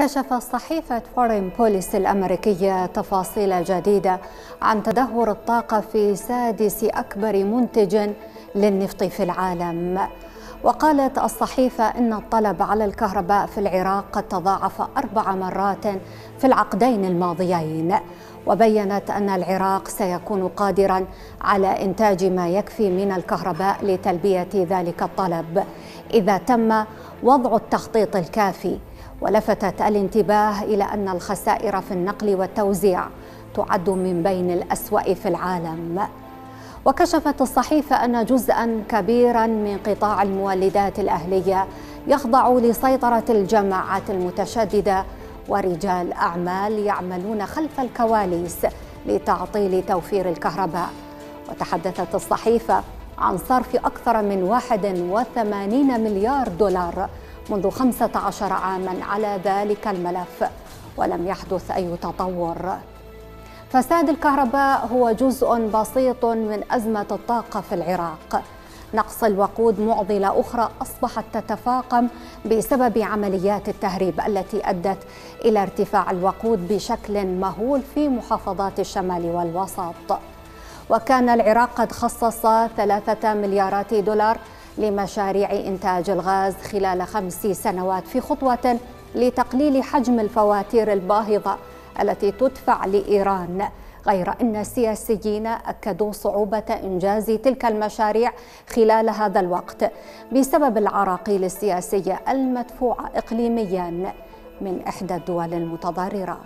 كشفت صحيفة فورين بوليس الأمريكية تفاصيل جديدة عن تدهور الطاقة في سادس أكبر منتج للنفط في العالم. وقالت الصحيفة إن الطلب على الكهرباء في العراق قد تضاعف أربع مرات في العقدين الماضيين. وبينت أن العراق سيكون قادرا على إنتاج ما يكفي من الكهرباء لتلبية ذلك الطلب. إذا تم وضع التخطيط الكافي ولفتت الانتباه إلى أن الخسائر في النقل والتوزيع تعد من بين الأسوأ في العالم. وكشفت الصحيفة أن جزءا كبيرا من قطاع المولدات الأهلية يخضع لسيطرة الجماعات المتشددة ورجال أعمال يعملون خلف الكواليس لتعطيل توفير الكهرباء. وتحدثت الصحيفة عن صرف أكثر من 81 مليار دولار منذ 15 عاما على ذلك الملف ولم يحدث أي تطور. فساد الكهرباء هو جزء بسيط من أزمة الطاقة في العراق. نقص الوقود معضلة أخرى أصبحت تتفاقم بسبب عمليات التهريب التي أدت إلى ارتفاع الوقود بشكل مهول في محافظات الشمال والوسط. وكان العراق قد خصص ثلاثة مليارات دولار لمشاريع إنتاج الغاز خلال خمس سنوات في خطوة لتقليل حجم الفواتير الباهظة التي تدفع لإيران. غير أن السياسيين أكدوا صعوبة إنجاز تلك المشاريع خلال هذا الوقت بسبب العراقيل السياسية المدفوعة إقليميا من إحدى الدول المتضررة.